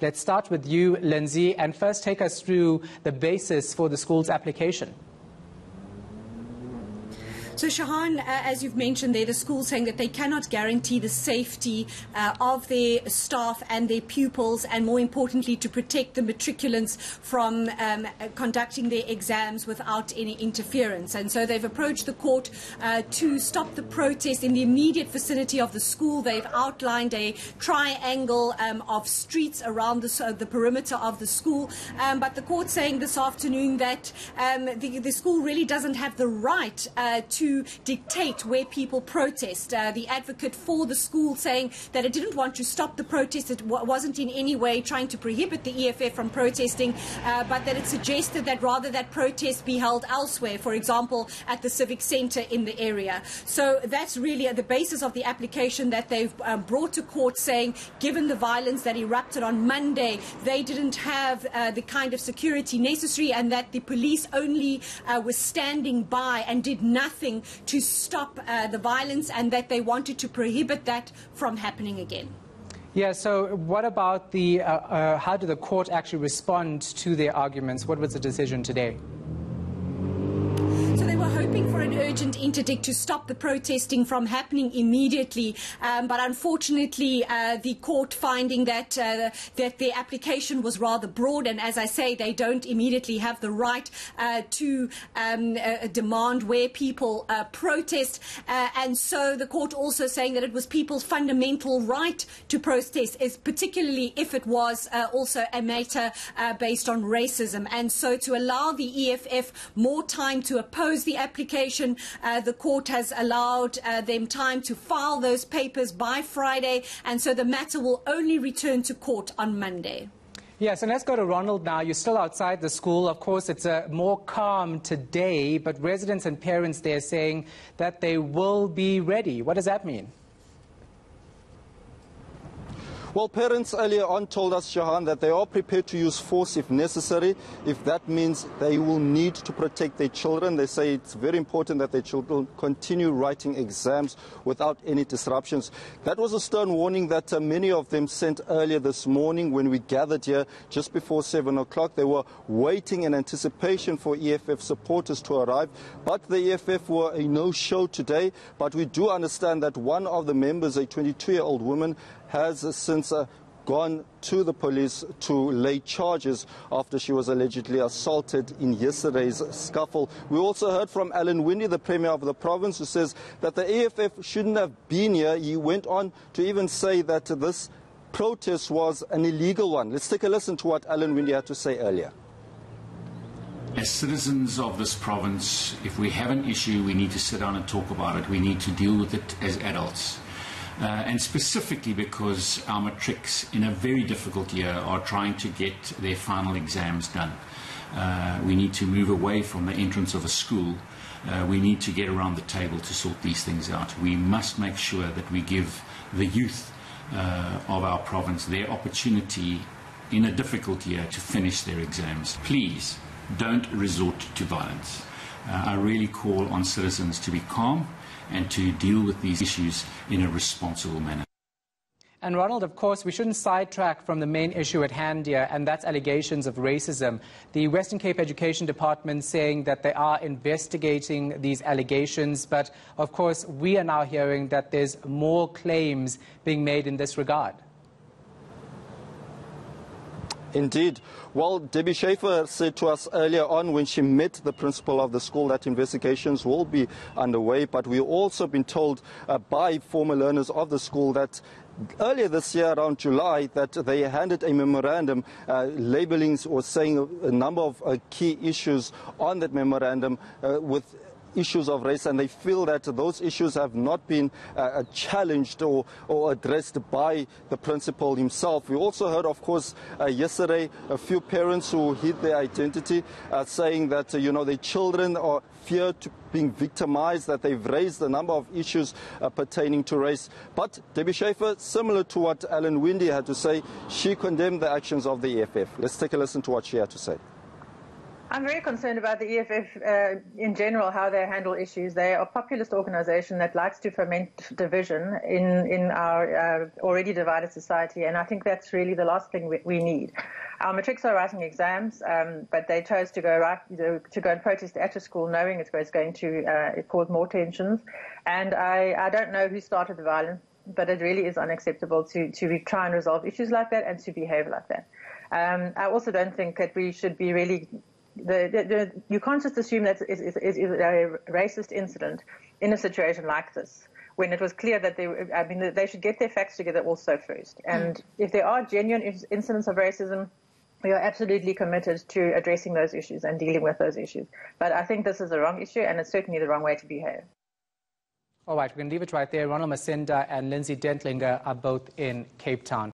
Let's start with you, Lindsay, and first take us through the basis for the school's application. So, Shahan, uh, as you've mentioned there, the school saying that they cannot guarantee the safety uh, of their staff and their pupils, and more importantly, to protect the matriculants from um, conducting their exams without any interference. And so they've approached the court uh, to stop the protest in the immediate vicinity of the school. They've outlined a triangle um, of streets around the, uh, the, perimeter of the school. Um, but the court saying this afternoon that um, the, the, school really doesn't have the right uh, to to dictate where people protest. Uh, the advocate for the school saying that it didn't want to stop the protest, it wasn't in any way trying to prohibit the EFF from protesting, uh, but that it suggested that rather that protest be held elsewhere, for example, at the civic centre in the area. So that's really at the basis of the application that they've um, brought to court saying, given the violence that erupted on Monday, they didn't have uh, the kind of security necessary and that the police only uh, was standing by and did nothing to stop uh, the violence and that they wanted to prohibit that from happening again. Yeah, so what about the, uh, uh, how did the court actually respond to their arguments? What was the decision today? Urgent interdict to stop the protesting from happening immediately, um, but unfortunately, uh, the court finding that uh, that the application was rather broad, and as I say, they don't immediately have the right uh, to um, uh, demand where people uh, protest, uh, and so the court also saying that it was people's fundamental right to protest, is particularly if it was also a matter based on racism, and so to allow the EFF more time to oppose the application. Uh, the court has allowed uh, them time to file those papers by Friday, and so the matter will only return to court on Monday. Yes, and let's go to Ronald now. You're still outside the school. Of course, it's uh, more calm today, but residents and parents there saying that they will be ready. What does that mean? Well, parents earlier on told us, Shahan, that they are prepared to use force if necessary, if that means they will need to protect their children. They say it's very important that their children continue writing exams without any disruptions. That was a stern warning that uh, many of them sent earlier this morning when we gathered here just before 7 o'clock. They were waiting in anticipation for EFF supporters to arrive, but the EFF were a no-show today. But we do understand that one of the members, a 22-year-old woman, has since gone to the police to lay charges after she was allegedly assaulted in yesterday's scuffle. We also heard from Alan Winde, the Premier of the province, who says that the EFF shouldn't have been here. He went on to even say that this protest was an illegal one. Let's take a listen to what Alan Winde had to say earlier. As citizens of this province, if we have an issue, we need to sit down and talk about it. We need to deal with it as adults uh, and specifically because our matrics in a very difficult year are trying to get their final exams done. Uh, we need to move away from the entrance of a school. Uh, we need to get around the table to sort these things out. We must make sure that we give the youth uh, of our province their opportunity in a difficult year to finish their exams. Please don't resort to violence. Uh, I really call on citizens to be calm and to deal with these issues in a responsible manner. And Ronald, of course, we shouldn't sidetrack from the main issue at hand here, and that's allegations of racism. The Western Cape Education Department saying that they are investigating these allegations, but of course, we are now hearing that there's more claims being made in this regard. Indeed. Well, Debbie Schaefer said to us earlier on when she met the principal of the school that investigations will be underway, but we've also been told uh, by former learners of the school that earlier this year, around July, that they handed a memorandum uh, labeling or saying a, number of uh, key issues on that memorandum uh, with issues of race, and they feel that those issues have not been uh, uh, challenged or, or addressed by the principal himself. We also heard, of course, uh, yesterday a few parents who hid their identity uh, saying that, uh, you know, their children are fear to being victimized, that they've raised a number of issues uh, pertaining to race. But Debbie Schaefer, similar to what Alan Winde had to say, she condemned the actions of the EFF. Let's take a listen to what she had to say. I'm very concerned about the EFF uh, in general, how they handle issues. They are a populist organization that likes to foment division in, in our uh, already divided society, and I think that's really the last thing we, we need. Our matrics are writing exams, um, but they chose to go right, to go and protest at a school, knowing it's going to uh, cause more tensions. And I, I don't know who started the violence, but it really is unacceptable to to try and resolve issues like that and to behave like that. Um, I also don't think that we should be really the, the, the, you can't just assume that it's, it's, it's, a racist incident in a situation like this when it was clear that they, I mean, they should get their facts together also first. And mm. if there are genuine incidents of racism, we are absolutely committed to addressing those issues and dealing with those issues. But I think this is the wrong issue, and it's certainly the wrong way to behave. All right, we're going to leave it right there. Ronald Masinda and Lindsay Dentlinger are both in Cape Town.